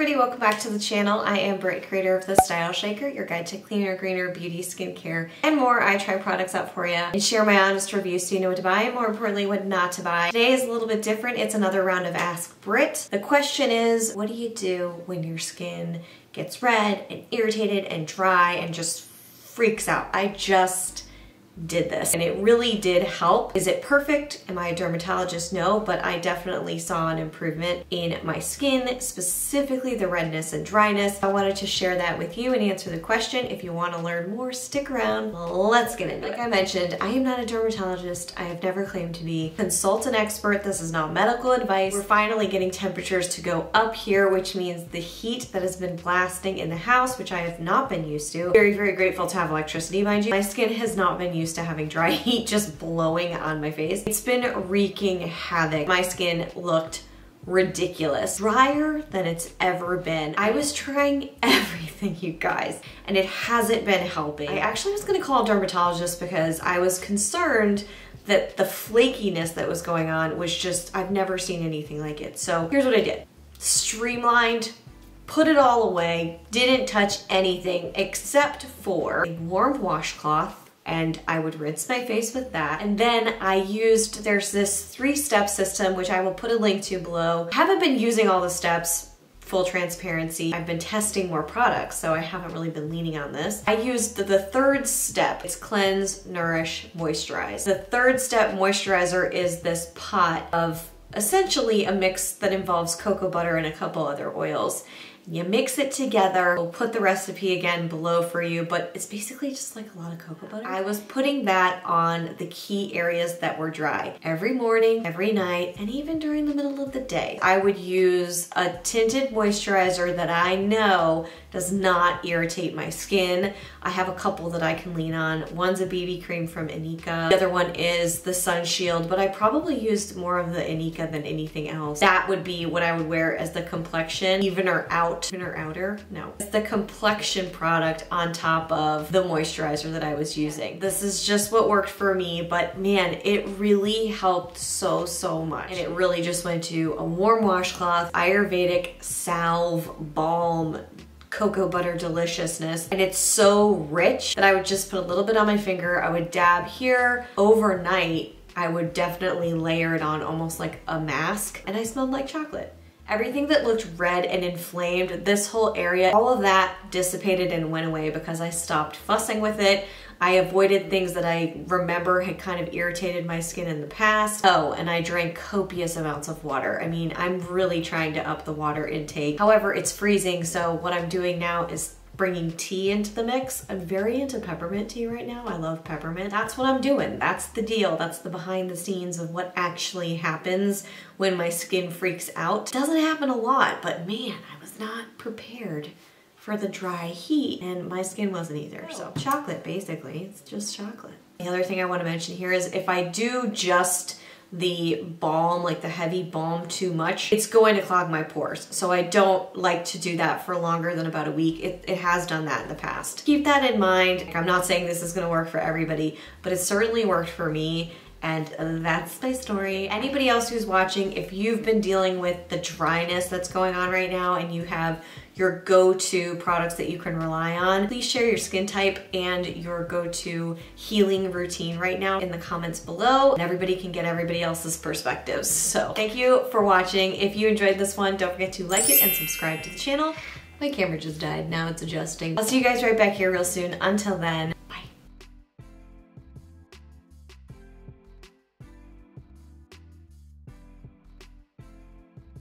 everybody, welcome back to the channel. I am Britt, creator of The Style Shaker, your guide to cleaner, greener beauty, skincare, and more. I try products out for you and share my honest reviews so you know what to buy and more importantly, what not to buy. Today is a little bit different. It's another round of Ask Britt. The question is, what do you do when your skin gets red and irritated and dry and just freaks out? I just did this and it really did help. Is it perfect? Am I a dermatologist? No, but I definitely saw an improvement in my skin, specifically the redness and dryness. I wanted to share that with you and answer the question. If you want to learn more, stick around. Let's get into it. Like I mentioned, I am not a dermatologist. I have never claimed to be. Consult an expert. This is not medical advice. We're finally getting temperatures to go up here, which means the heat that has been blasting in the house, which I have not been used to. Very, very grateful to have electricity, mind you. My skin has not been used used to having dry heat just blowing on my face. It's been wreaking havoc. My skin looked ridiculous. Drier than it's ever been. I was trying everything, you guys, and it hasn't been helping. I actually was gonna call a dermatologist because I was concerned that the flakiness that was going on was just, I've never seen anything like it. So here's what I did. Streamlined, put it all away, didn't touch anything except for a warm washcloth and I would rinse my face with that. And then I used, there's this three-step system, which I will put a link to below. I haven't been using all the steps full transparency. I've been testing more products, so I haven't really been leaning on this. I used the, the, third step. It's cleanse, nourish, moisturize. The third step moisturizer is this pot of essentially a mix that involves cocoa butter and a couple other oils. You mix it together. We'll put the recipe again below for you, but it's basically just like a lot of cocoa butter. I was putting that on the key areas that were dry. Every morning, every night, and even during the middle of the day. I would use a tinted moisturizer that I know does not irritate my skin. I have a couple that I can lean on. One's a BB cream from Inika. The other one is the Sun Shield, but I probably used more of the Inika than anything else. That would be what I would wear as the complexion, evener out, evener outer, no. It's the complexion product on top of the moisturizer that I was using. This is just what worked for me, but man, it really helped so, so much. And it really just went to a warm washcloth, Ayurvedic salve balm cocoa butter deliciousness. And it's so rich that I would just put a little bit on my finger. I would dab here overnight. I would definitely layer it on almost like a mask and I smelled like chocolate. Everything that looked red and inflamed, this whole area, all of that dissipated and went away because I stopped fussing with it. I avoided things that I remember had kind of irritated my skin in the past. Oh, and I drank copious amounts of water. I mean, I'm really trying to up the water intake. However, it's freezing, so what I'm doing now is bringing tea into the mix. I'm very into peppermint tea right now. I love peppermint. That's what I'm doing. That's the deal. That's the behind the scenes of what actually happens when my skin freaks out. Doesn't happen a lot, but man, I was not prepared for the dry heat and my skin wasn't either. So oh. chocolate basically, it's just chocolate. The other thing I wanna mention here is if I do just the balm, like the heavy balm too much, it's going to clog my pores. So I don't like to do that for longer than about a week. It, it has done that in the past. Keep that in mind. I'm not saying this is gonna work for everybody, but it certainly worked for me and that's my story. Anybody else who's watching, if you've been dealing with the dryness that's going on right now and you have your go-to products that you can rely on, please share your skin type and your go-to healing routine right now in the comments below. And everybody can get everybody else's perspectives. So thank you for watching. If you enjoyed this one, don't forget to like it and subscribe to the channel. My camera just died, now it's adjusting. I'll see you guys right back here real soon. Until then,